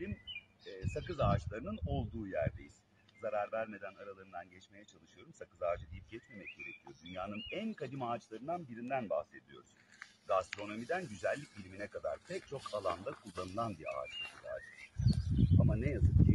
diyelim e, sakız ağaçlarının olduğu yerdeyiz. Zarar vermeden aralarından geçmeye çalışıyorum. Sakız ağacı deyip geçmemek gerekiyor. Dünyanın en kadim ağaçlarından birinden bahsediyoruz. Gastronomiden güzellik bilimine kadar pek çok alanda kullanılan bir ağaç. Ama ne yazık ki